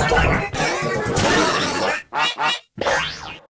Thank.